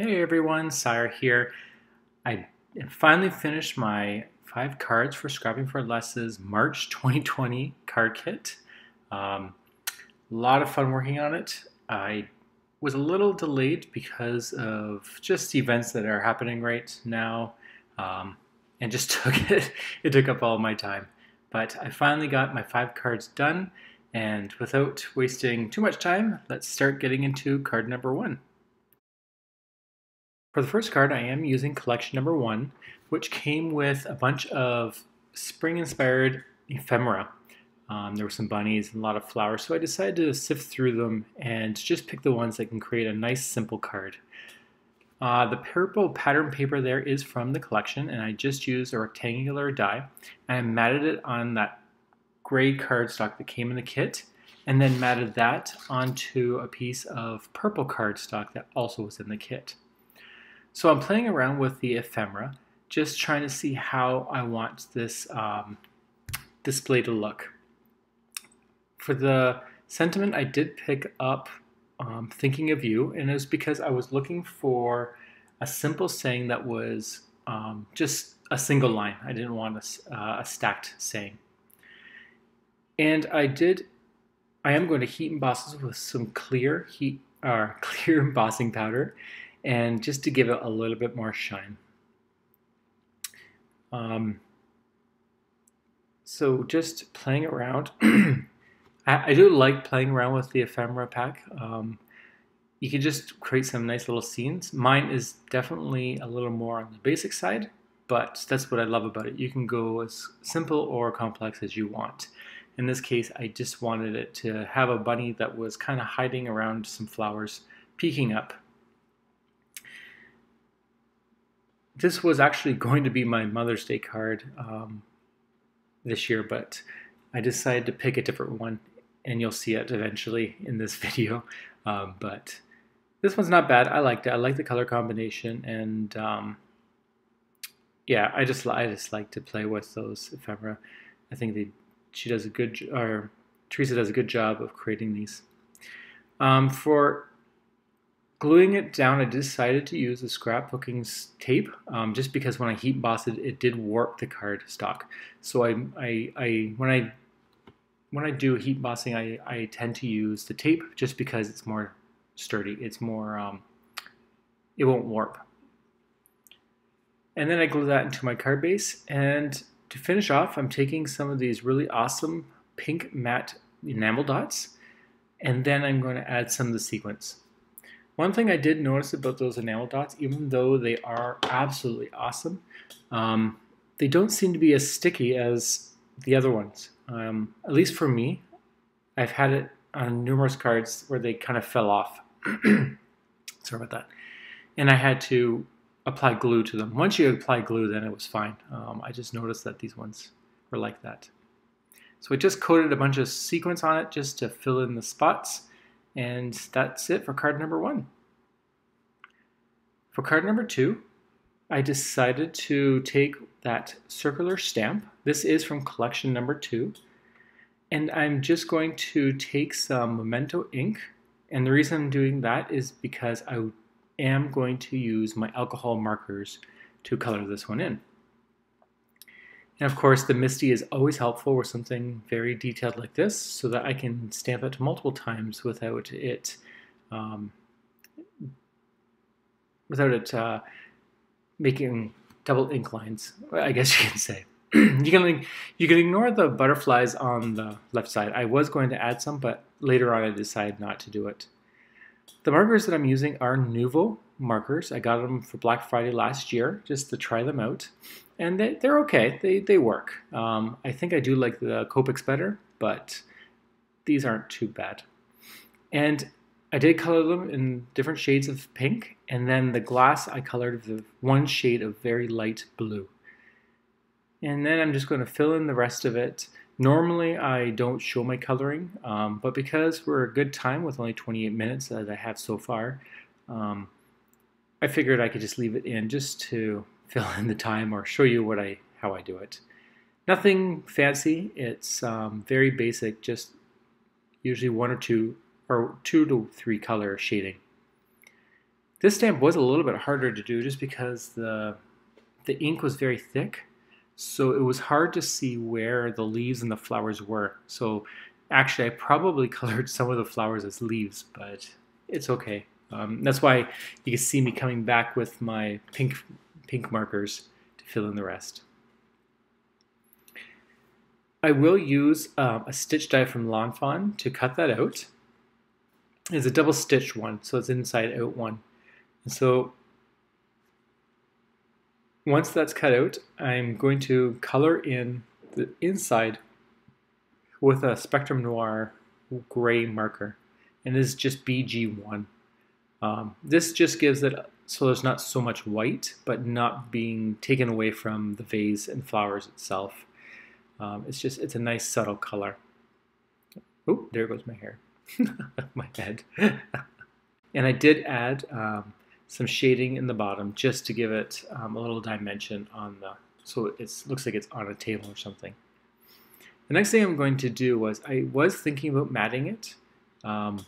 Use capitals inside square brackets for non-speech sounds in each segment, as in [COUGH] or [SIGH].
Hey everyone, Sejr here. I finally finished my five cards for Scrapping for Less's March [LAUGHS] 2020 card kit. Um, a lot of fun working on it. I was a little delayed because of just events that are happening right now, um, and just [LAUGHS] took it. It took up all my time, but I finally got my five cards done. And without wasting too much time, let's start getting into card number one. For the first card, I am using collection number one, which came with a bunch of spring-inspired ephemera. Um, there were some bunnies and a lot of flowers, so I decided to sift through them and just pick the ones that can create a nice, simple card. Uh, the purple pattern paper there is from the collection, and I just used a rectangular die. And I matted it on that gray cardstock that came in the kit, and then matted that onto a piece of purple cardstock that also was in the kit. So I'm playing around with the ephemera, just trying to see how I want this um, display to look. For the sentiment, I did pick up um, Thinking of You, and it was because I was looking for a simple saying that was um, just a single line. I didn't want a, uh, a stacked saying. And I did, I am going to heat emboss this with some clear heat, or uh, [LAUGHS] clear embossing powder and just to give it a little bit more shine. Um, so just playing around. [CLEARS THROAT] I, I, do like playing around with the ephemera pack. Um, you can just create some nice little scenes. Mine is definitely a little more on the basic side, but that's what I love about it. You can go as simple or complex as you want. In this case, I just wanted it to have a bunny that was kind of hiding around some flowers, peeking up this was actually [LAUGHS] going to be my Mother's Day card um, this year, but I decided to pick a different one, and you'll see it eventually in this [LAUGHS] video. Um, but this one's not bad. I liked it. I like the color combination, and um, yeah, I just I just like to play with those ephemera. I think they she does a good or Teresa does a good job of creating these. Um, for Gluing it down, I decided to use the scrapbooking tape um, just because when I heat embossed it, it did warp the card stock. So I, I, I when I when I do heat embossing, I, I tend to use the tape just because it's more sturdy. It's more, um, it won't warp. And then I glue that into my card base. And to finish off, I'm taking some of these really awesome pink matte enamel dots. And then I'm going to add some of the sequins. One thing I did notice about those enamel dots, even though they are absolutely awesome, um, they don't seem to be as sticky as the other ones. Um, at least for me, I've had it on numerous cards where they kind of fell off. [CLEARS THROAT] Sorry about that. And I had to apply glue to them. Once you apply glue, then it was fine. Um, I just noticed that these ones were like that. So I just coated a bunch of sequins on it just to fill in the spots. And that's it for card number one. For card number two, I decided to take that circular stamp. This is from collection number two. And I'm just going to take some Memento ink. And the reason I'm doing that is because I am going to use my alcohol markers to color this one in. And of course, the MISTI is always helpful with something very detailed like this so that I can stamp it multiple times without it um, without it uh, making double ink lines, I guess you can say. [CLEARS THROAT] you can you can ignore the butterflies on the left side. I was going to add some, but later on I decided not to do it. The markers that I'm using are Nuvo markers. I got them for Black Friday last year just to try them out and they, they're okay. They, they work. Um, I think I do like the Copics better, but these aren't too bad. And I did color them in different shades of pink, and then the glass I colored with one shade of very light blue. And then I'm just going to fill in the rest of it. Normally I don't show my coloring, um, but because we're a good time with only 28 minutes that I have so far, um, I figured I could just leave it in just to [LAUGHS] fill in the time or show you what I how I do it. Nothing fancy. It's um, very basic. Just usually one or two or two to three color shading. This stamp was a little bit harder to do just because the, the ink was very thick. So it was hard to see where the leaves and the flowers were. So actually I probably [LAUGHS] colored some of the flowers as leaves, but it's okay. Um, that's why you can see me coming back with my pink, pink markers to fill in the rest. I will use um, a stitch die from Lawn Fawn to cut that out. It's a double stitch one, so it's inside out one. And so once that's cut out, I'm going to color in the inside with a Spectrum Noir gray marker. And this is just BG1. Um, this just gives it so there's not so much white, but not being taken away from the vase and flowers itself. Um, it's just, it's a nice subtle color. Oh, there goes my hair, [LAUGHS] my head. [LAUGHS] and I did add um, some shading in the bottom just to give it um, a little dimension on the, so it looks like it's on a table or something. The next thing I'm going to do was, I was thinking about matting it, um,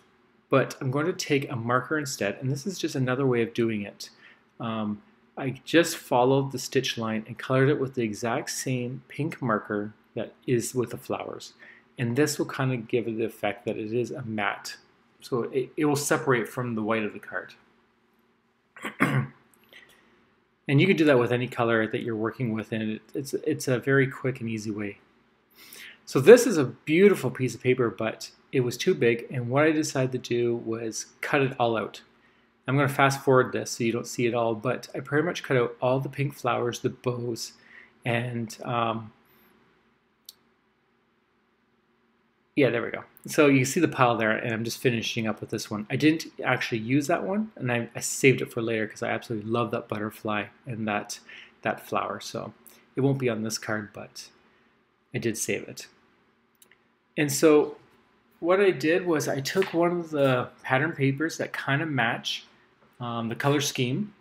but I'm going to take a marker instead, and this is just another way of doing it. Um, I just followed the stitch line and colored it with the exact same pink marker that is with the flowers. And this will kind of give it the effect that it is a matte. So it, it will separate from the white of the card. [CLEARS THROAT] and you can do that with any color that you're working with and it, it's, it's a very quick and easy way. So this is a beautiful piece of paper, but it was too big. And what I decided to do was cut it all out. I'm going to fast forward this so you don't see it all, but I pretty much cut out all the pink flowers, the bows, and um, yeah, there we go. So you see the pile there, and I'm just finishing up with this one. I didn't actually use that one, and I, I saved it for later because I absolutely love that butterfly and that that flower. So it won't be on this card, but I did save it. And so what I did was I took one of the pattern papers that kind of match um, the color scheme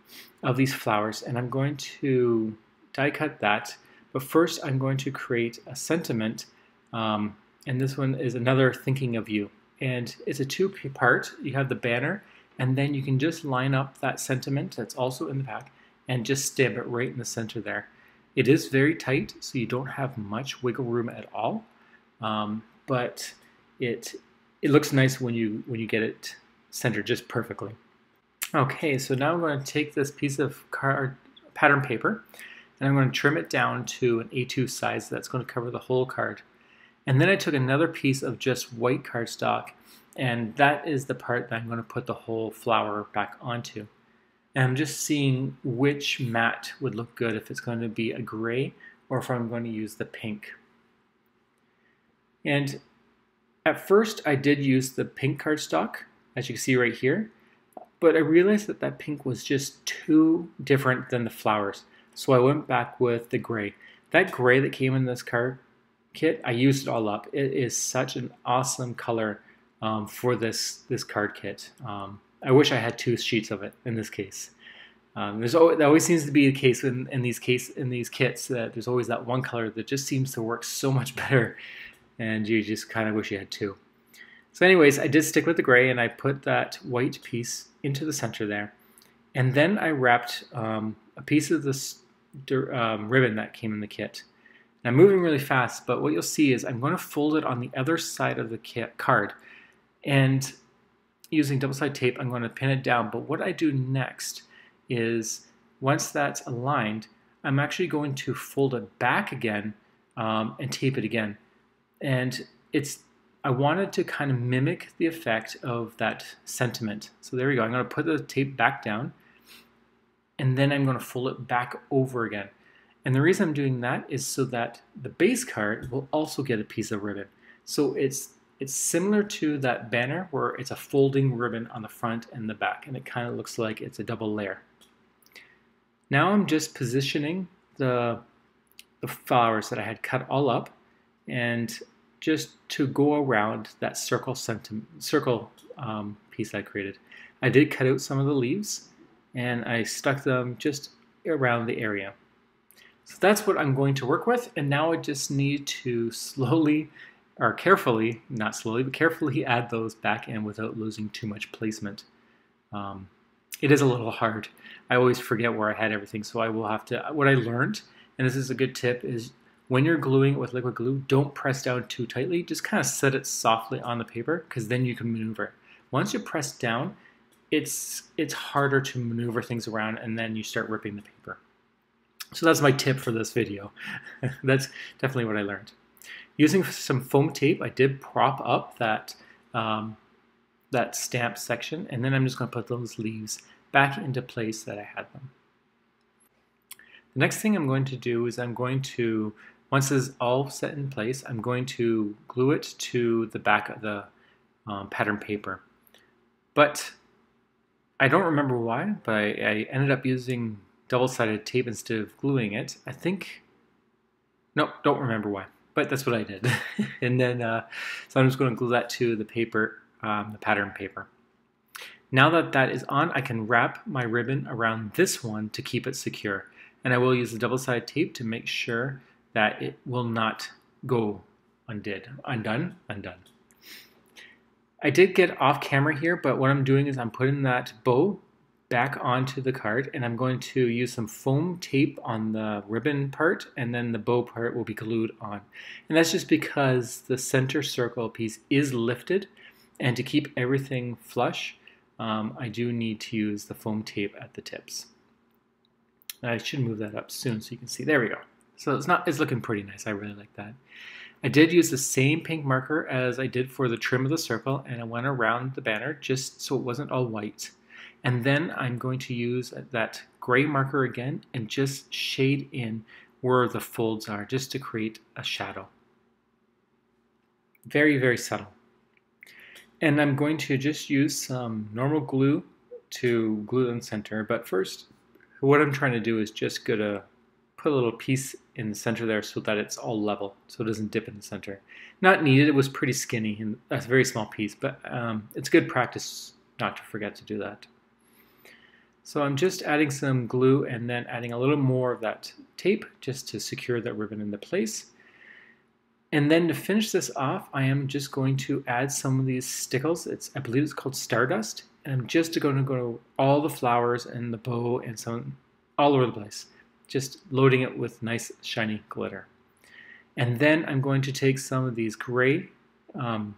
of these flowers, and I'm going to die cut that. But first, I'm going to create a sentiment um, and this one is another thinking of you. And it's a two part. You have the banner, and then you can just line up that sentiment that's also in the pack and just stamp it right in the center there. It is very tight, so you don't have much wiggle room at all, um, but it it looks nice when you when you get it centered just perfectly. Okay, so now I'm going to take this piece of card pattern paper and I'm going to trim it down to an A2 size that's going to cover the whole card. And then I took another piece of just white cardstock, and that is the part that I'm going to put the whole flower back onto. And I'm just seeing which mat would look good, if it's going to be a gray or if I'm going to use the pink. And at first I did use the pink cardstock, as you can see right here, but I realized that that pink was just too different than the flowers. So I went back with the gray. That gray that came in this card kit. I used it all up. It is such an awesome color um, for this this card kit. Um, I wish I had two sheets of it in this case. Um, there's always, that always seems to be the case in, in these case in these kits that there's always that one color that just seems to work so much [LAUGHS] better, and you just kind of wish you had two. So, anyways, I did stick with the gray and I put that white piece into the center there, and then I wrapped um, a piece of this um, ribbon that came in the kit I'm moving really fast, but what you'll see is I'm going to fold it on the other side of the card. And using double-sided tape, I'm going to pin it down. But what I do next is once that's aligned, I'm actually going to fold it back again um, and tape it again. And it's I wanted to kind of mimic the effect of that sentiment. So there we go. I'm going to put the tape back down and then I'm going to fold it back over again. And the reason I'm doing that is so that the base card will also get a piece of ribbon. So it's it's similar to that banner where it's a folding ribbon on the front and the back and it kind of looks like it's a double layer. Now I'm just positioning the, the flowers that I had cut all up and just to go around that circle circle um, piece I created. I did cut out some of the leaves and I stuck them just around the area. So that's what I'm going to work with. And now I just need to slowly or carefully, not slowly, but carefully [LAUGHS] add those back in without losing too much placement. Um, it is a little hard. I always forget where I had everything, so I will have to. What I learned, and this is a good tip, is when you're gluing it with liquid glue, don't press down too tightly. Just kind of set it softly on the paper because then you can maneuver. Once you press down, it's it's harder to maneuver things around and then you start ripping the paper. So that's my tip for this video. [LAUGHS] that's definitely what I learned. Using some foam tape, I did prop up that um, that stamp section and then I'm just going to put those leaves back into place that I had them. The next thing I'm going to do is I'm going to once this is all set in place, I'm going to glue it to the back of the um, pattern paper. But I don't remember why, but I, I ended up using double-sided tape instead of gluing it. I think, no, don't remember why, but that's what I did. [LAUGHS] and then, uh, so I'm just going to glue that to the paper, um, the pattern paper. Now that that is on, I can wrap my ribbon around this one to keep it secure. And I will use the double-sided tape to make sure that it will not go undid, undone, undone. I did get off camera here, but what I'm doing is I'm putting that bow back onto the card and I'm going to use some foam tape on the ribbon part and then the bow part will be glued on. And that's just because the center circle piece is lifted and to keep everything flush, um, I do need to use the foam tape at the tips. I should move that up soon so you can see. There we go. So it's not it's looking pretty nice. I really like that. I did use the same pink marker as I did for the trim of the circle and I went around the banner just so it wasn't all white. And then I'm going to use that gray marker again and just shade in where the folds are just to create a shadow. Very, very subtle. And I'm going to just use some normal glue to glue in center. But first, what I'm trying to do is just go to put a little piece in the center there so that it's all level, so it doesn't dip in the center. Not needed, it was pretty skinny, and that's a very small piece, but um, it's good practice not to forget to do that. So I'm just adding some glue and then adding a little more of that tape just to secure that ribbon into place. And then to finish this off, I am just going to add some of these stickles. It's I believe it's called Stardust. And I'm just going to go to all the flowers and the bow and some all over the place just loading it with nice shiny glitter. And then I'm going to take some of these gray um,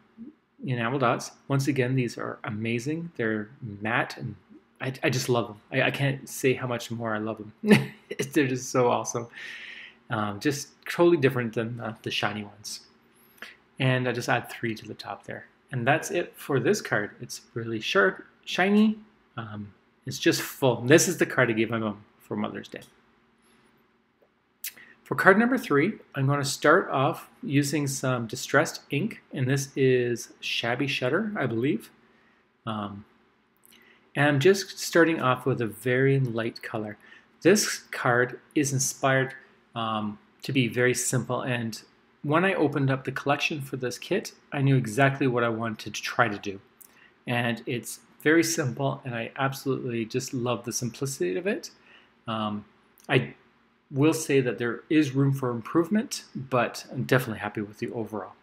enamel dots. Once again, these are amazing. They're matte and I, I just love them. I, I, can't say how much more I love them. [LAUGHS] They're just so awesome. Um, just totally different than uh, the shiny ones. And I just add three to the top there. And that's it for this card. It's really sharp, shiny. Um, it's just full. This is the card I gave my mom for Mother's Day. For card number three, I'm going to start off using some distressed ink, and this is Shabby Shutter, I believe. Um, and I'm just starting off with a very light color. This card is inspired um, to be very simple, and when I opened up the collection for this kit, I knew exactly what I wanted to try to do. And it's very simple, and I absolutely just love the simplicity of it. Um, I will say that there is room for improvement, but I'm definitely happy with the overall.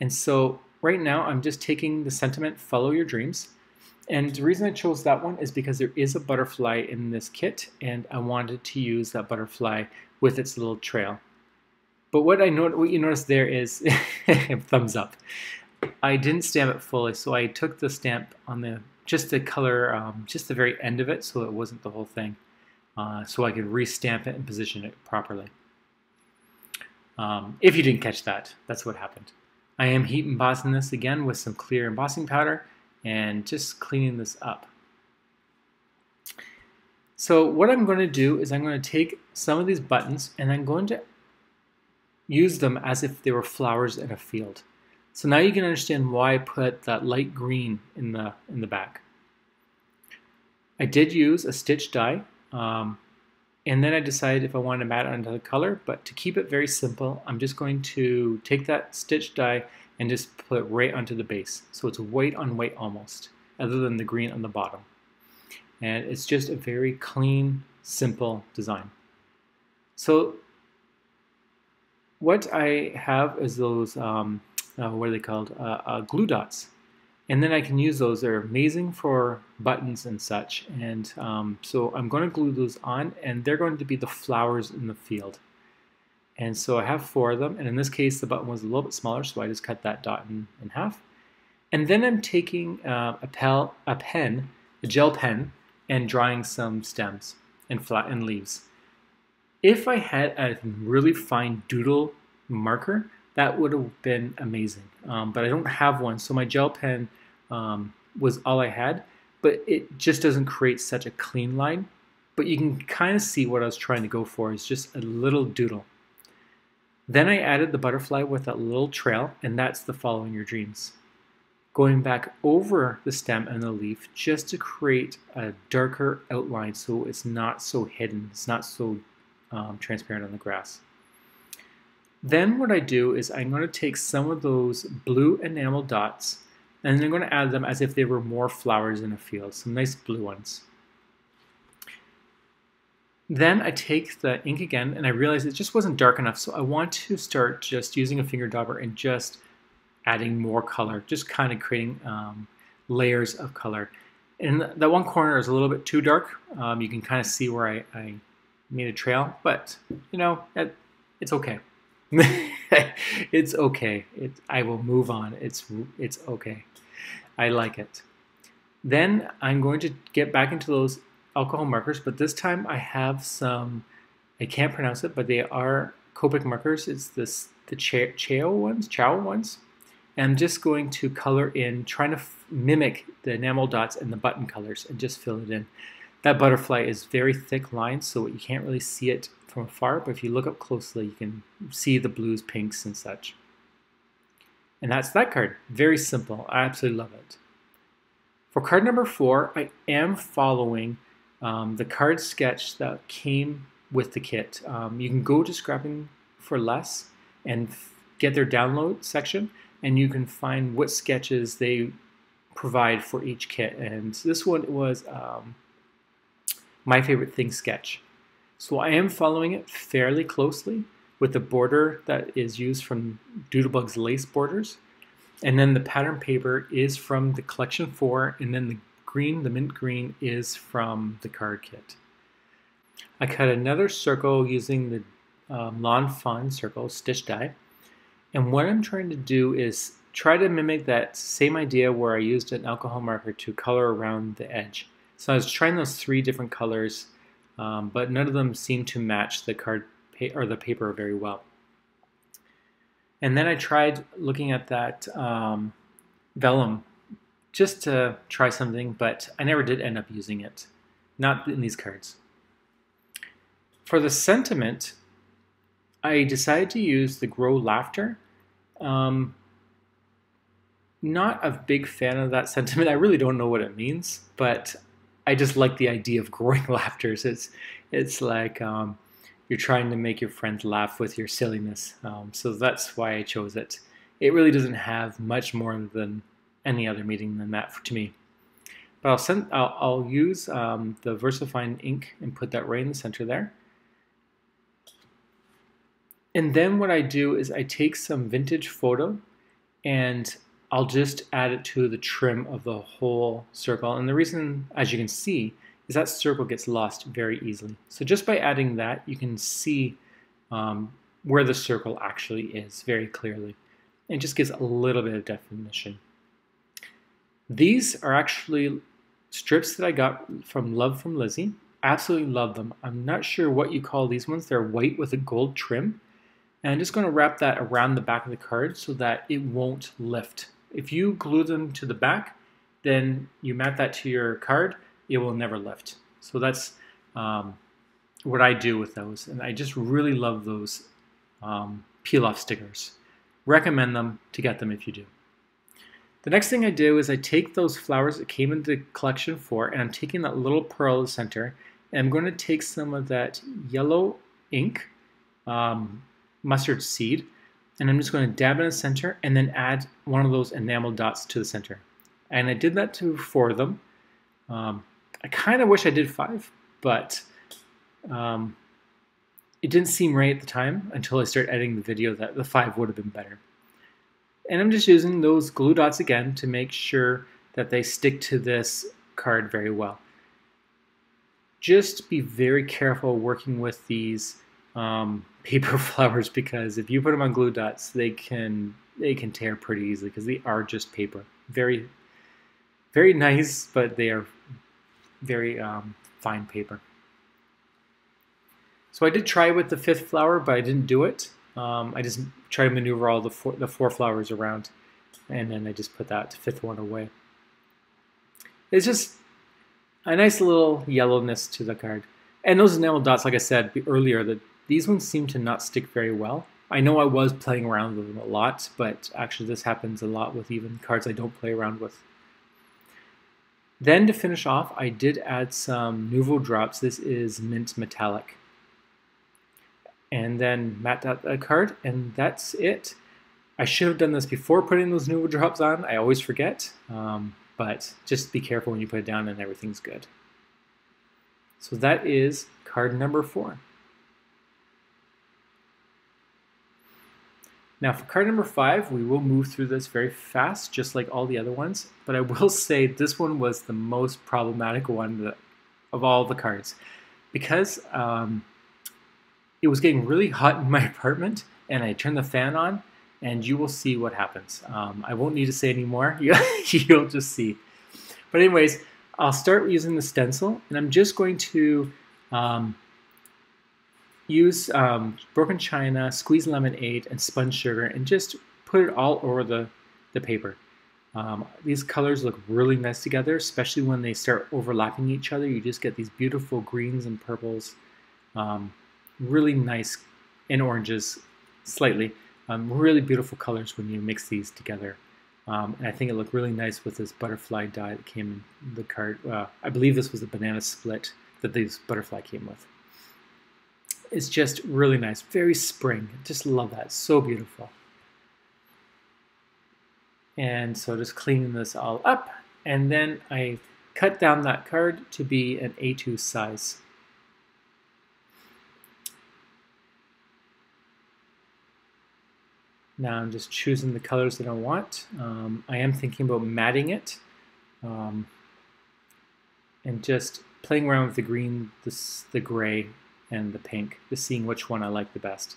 And so right now I'm just taking the sentiment, follow your dreams. And the reason I chose that one is because there is a butterfly in this kit and I wanted to use that butterfly with its little trail. But what I know, what you notice there is [LAUGHS] thumbs up. I didn't stamp it fully, so I took the stamp on the just the color, um, just the very end of it, so it wasn't the whole thing uh, so I could restamp it and position it properly. Um, if you didn't catch that, that's what happened. I am heat embossing this again with some clear embossing powder and just cleaning this up. So what I'm going to do is I'm going to take some of these buttons and I'm going to use them as if they were flowers in a field. So now you can understand why I put that light green in the in the back. I did use a stitch die um, and then I decided if I wanted to onto the color, but to keep it very simple, I'm just going to take that stitch die and just put it right onto the base. So it's white on white almost, other than the green on the bottom. And it's just a very clean, simple design. So what I have is those, um, uh, what are they called, uh, uh, glue dots. And then I can use those. They're amazing for buttons and such. And um, so I'm going to glue those on, and they're going to be the flowers in the field. And so I have four of them, and in this case the button was a little bit smaller, so I just cut that dot in, in half. And then I'm taking uh, a, pel, a pen, a gel pen, and drawing some stems and flat and leaves. If I had a really fine doodle marker, that would have been amazing. Um, but I don't have one, so my gel pen um, was all I had. But it just doesn't create such a clean line. But you can kind of see what I was trying to go for is just a little doodle. Then I added the butterfly with a little trail, and that's the following your dreams. Going back over the stem and the leaf just to create a darker outline so it's not so hidden, it's not so um, transparent on the grass. Then what I do is I'm going to take some of those blue enamel dots and then I'm going to add them as if they were more flowers in a field, some nice blue ones. Then I take the ink again and I realize it just wasn't dark enough, so I want to start just using a finger dauber and just adding more color, just kind of creating um, layers of color. And that one corner is a little bit too dark. Um, you can kind of see where I, I, made a trail, but you know, it, it's okay. [LAUGHS] it's okay. It, I will move on. It's it's okay. I like it. Then I'm going to get back into those alcohol markers, but this time I have some. I can't pronounce it, but they are Copic markers. It's this the Ciao ones, Ciao ones. And I'm just going to color in, trying to mimic the enamel dots and the button colors, and just fill it in. That butterfly is very thick lines, so you can't really see it from afar, but if you look up closely, you can see the blues, pinks, and such. And that's that card. Very simple. I absolutely love it. For card number four, I am following um, the card sketch that came with the kit. Um, you can go to Scrapping for Less and get their download section, and you can find what sketches they provide for each kit. And this one was um, my favorite thing sketch. So I am following it fairly closely with the border that is used from Doodlebug's lace borders. And then the pattern paper is from the collection four, and then the green, the mint green, is from the card kit. I cut another circle using the um, Lawn Fawn circle stitch die. And what I'm trying to do is try to mimic that same idea where I used an alcohol marker to color around the edge. So I was trying those three different colors um, but none of them seemed to match the card or the paper very well. And then I tried looking at that um, vellum just to try something, but I never did end up using it, not in these cards. For the sentiment, I decided to use the Grow Laughter. Um, not a big fan of that [LAUGHS] sentiment. I really don't know what it means, but I just like the idea of [LAUGHS] growing [LAUGHS] laughter. It's it's like um, you're trying to make your friends laugh with your silliness. Um, so that's why I chose it. It really doesn't have much more than any other meeting than that to me. But I'll send I'll, I'll use um, the VersaFine ink and put that right in the center there. And then what I do is I take some vintage photo and I'll just add it to the trim of the whole circle. And the reason, as you can see, is that circle gets lost very easily. So just by adding that, you can see um, where the circle actually is very clearly. It just gives a little bit of definition. These are actually strips that I got from Love from Lizzie. Absolutely love them. I'm not sure what you call these ones. They're white with a gold trim. And I'm just going to wrap that around the back of the card so that it won't lift if you glue them to the back, then you mount that to your card, it will never lift. So that's um, what I do with those. And I just really love those um, peel off stickers. Recommend them to get them if you do. The next thing I do is I take those flowers that came into the collection four and I'm taking that little pearl in the center and I'm going to take some of that yellow ink, um, mustard seed, and I'm just going to dab in the center and then add one of those enamel dots to the center. And I did that to four of them. Um, I kind of wish I did five, but um, it didn't seem right at the time until I started editing the video that the five would have been better. And I'm just using those glue dots again to make sure that they stick to this card very well. Just be very careful working with these um, [LAUGHS] paper flowers because if you put them on glue dots, they can they can tear pretty easily because they are just paper. Very, very nice, but they are very um, fine paper. So I did try with the fifth flower, but I didn't do it. Um, I just tried to maneuver all the four, the four flowers around, and then I just put that fifth one away. It's just a nice little yellowness to the card. And those enamel dots, like I said earlier, that these ones seem to not stick very well. I know I was playing around with them a lot, but actually this happens a lot with even cards I don't play around with. Then to finish off, I did add some Nuvo drops. This is Mint Metallic. And then matte out the card, and that's it. I should have done this before putting those Nuvo drops on. I always forget, um, but just be careful when you put it down and everything's good. So that is card number four. Now for card number five, we will move through this very fast, just like all the other ones. But I will [LAUGHS] say this one was the most problematic one that, of all the cards. Because um, it was getting really hot in my [LAUGHS] apartment, and I turned the fan on, and you will see what happens. Um, I won't need to say any more. [LAUGHS] You'll just see. But anyways, I'll start using the stencil, and I'm just going to um, use um, broken china, squeeze lemonade, and spun sugar, and just put it all over the, the paper. Um, these colors look really nice together, especially when they start overlapping each other. You just get these beautiful greens and purples, um, really nice, and oranges slightly. Um, really beautiful colors when you mix these together. Um, and I think it looked really nice with this butterfly die that came in the card. Uh, I believe this was a banana split that this butterfly came with. It's just really nice. Very spring. Just love that. So beautiful. And so just cleaning this all up. And then I cut down that card to be an A2 size. Now I'm just choosing the colors that I want. Um, I am thinking about matting it um, and just playing around with the green, this, the gray, and the pink, just seeing which one I like the best.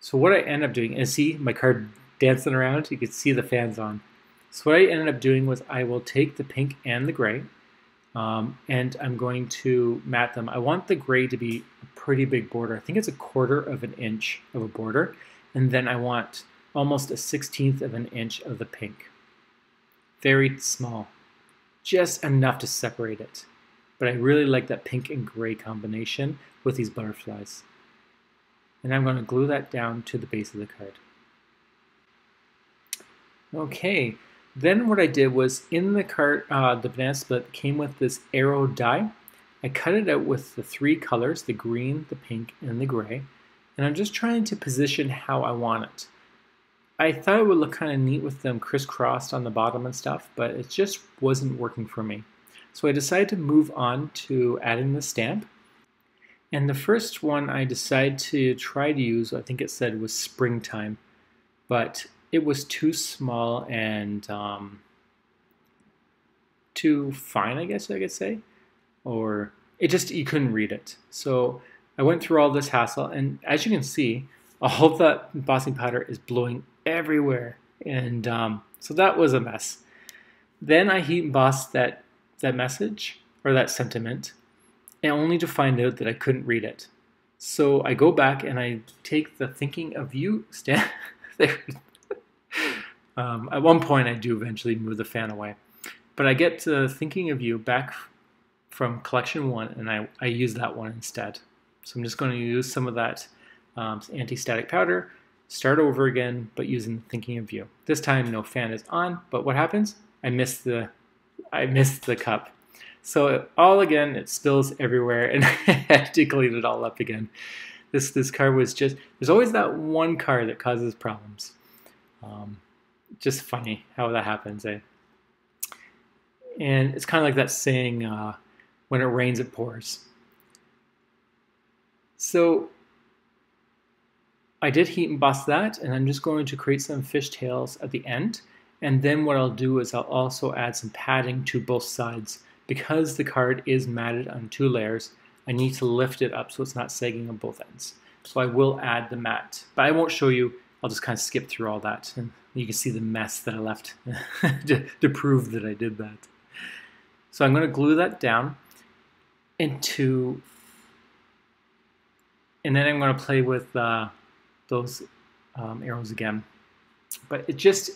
So what I end up doing is see my card dancing around. You can see the fans on. So what I ended up doing was I will take the pink and the gray um, and I'm going to mat them. I want the gray to be a pretty big border. I think it's a quarter of an inch of a border. And then I want almost a 16th of an inch of the pink. Very small. Just enough to separate it but I really like that pink and gray combination with these butterflies. And I'm going to glue that down to the base of the card. Okay, then what I did was in the card, uh, the banana split came with this arrow die. I cut it out with the three colors, the green, the pink, and the gray. And I'm just trying to position how I want it. I thought it would look kind of neat with them crisscrossed on the bottom and stuff, but it just wasn't working for me. So I decided to move on to adding the stamp. And the first one I decided to try to use, I think it said was springtime, but it was too small and um, too fine, I guess I could say, or it just, you couldn't read it. So I went through all this hassle, and as you can see, all that embossing powder is blowing everywhere. And um, so that was a mess. Then I heat embossed that that message or that sentiment, and only to find out that I couldn't read it. So I go back and I take the thinking of you stand [LAUGHS] there. um, at one point, I do eventually move the fan away, but I get to thinking of you back from collection one, and I, I use that one instead. So I'm just going to use some of that um, anti-static powder, start over again, but using thinking of you. This time, no fan is on, but what happens? I miss the I missed the cup. So all again, it spills everywhere, and [LAUGHS] I had to clean it all up again. This this car was just. There's always that one car that causes problems. Um, just funny how that happens, eh? And it's kind of like that saying, uh, "When it rains, it pours." So I did heat emboss that, and I'm just going to create some fishtails at the end. And then what I'll do is I'll also add some padding to both sides. Because the card is matted on two layers, I need to lift it up so it's not sagging on both ends. So I will add the mat, but I won't show you. I'll just kind of skip through all that. And you can see the mess that I left [LAUGHS] to, to prove that I did that. So I'm going to glue that down into, and then I'm going to play with uh, those um, arrows again. But it just,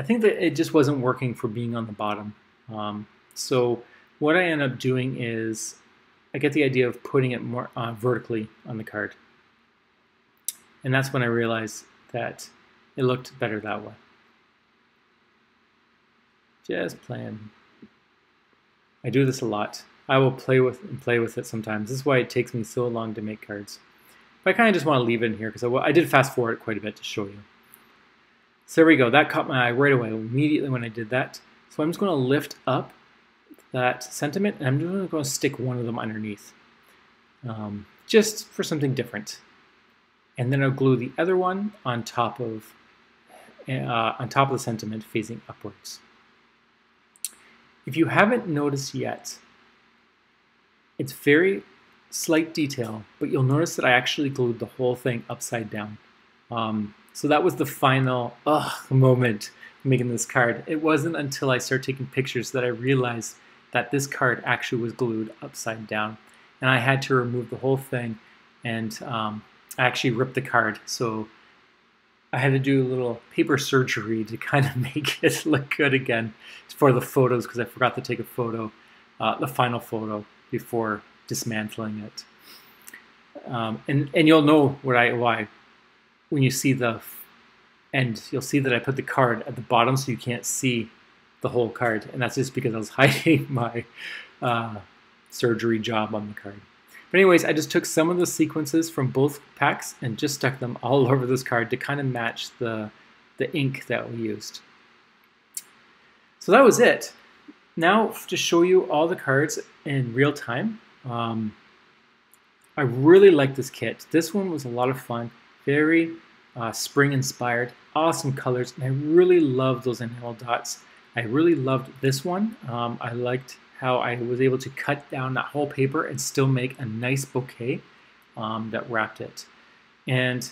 I think that it just wasn't working for being on the bottom. Um, so what I end up doing is I get the idea of putting it more uh, vertically on the card. And that's when I realized that it looked better that way. Just playing. I do this a lot. I will play with and play with it sometimes. This is why it takes me so long to make cards. But I kind of just want to leave it in here because I, I did fast forward it quite a bit to show you. So there we go. That caught my eye right away, immediately when I did that. So I'm just going to lift up that sentiment and I'm just going to stick one of them underneath. Um, just for something different. And then I'll glue the other one on top of uh, on top of the sentiment facing upwards. If you haven't noticed yet, it's very slight detail, but you'll notice that I actually glued the whole thing upside down. Um, so that was the final ugh, moment making this card. It wasn't until I started taking pictures that I realized that this card actually was glued upside down. And I had to remove the whole thing and um, I actually ripped the card. So I had to do a little paper surgery to kind of [LAUGHS] make it look good again for the photos because I forgot to take a photo, uh, the final photo, before dismantling it. Um, and and you'll know what I why when you see the end. You'll see that I put the card at the bottom so you can't see the whole card, and that's just because I was [LAUGHS] hiding my uh, surgery job on the card. But anyways, I just took some of the sequins from both packs and just stuck them all [LAUGHS] over this card to kind of match the, the ink that we used. So that was it. Now to show you all the cards in real time. Um, I really like this kit. This one was a lot of fun. Very uh, spring inspired, awesome colors, and I really love those enamel dots. I really loved this one. Um, I liked how I was able to cut down that whole paper and still make a nice bouquet um, that wrapped it. And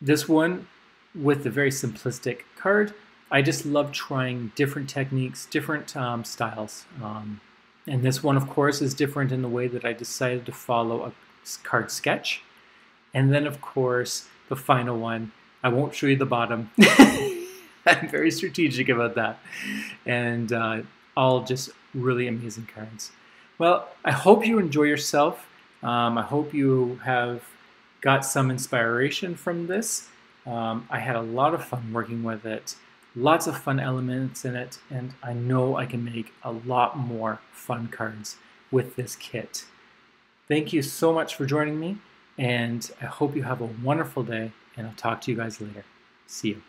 this one, with the very simplistic card, I just love trying different techniques, different um, styles. Um, and this one, of course, is different in the way that I decided to follow a card sketch. And then, of course, the final one, I won't show you the bottom. [LAUGHS] [LAUGHS] I'm very strategic about that. And uh, all just really amazing cards. Well, I hope you enjoy yourself. Um, I hope you have got some inspiration from this. Um, I had a lot of fun working with it, lots of fun elements in it, and I know I can make a lot more fun cards with this kit. Thank you so much for joining me, and I hope you have a wonderful day, and I'll talk to you guys later. See you.